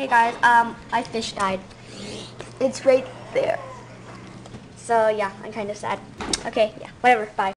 Hey guys, um, my fish died. It's right there. So yeah, I'm kind of sad. Okay, yeah, whatever, bye.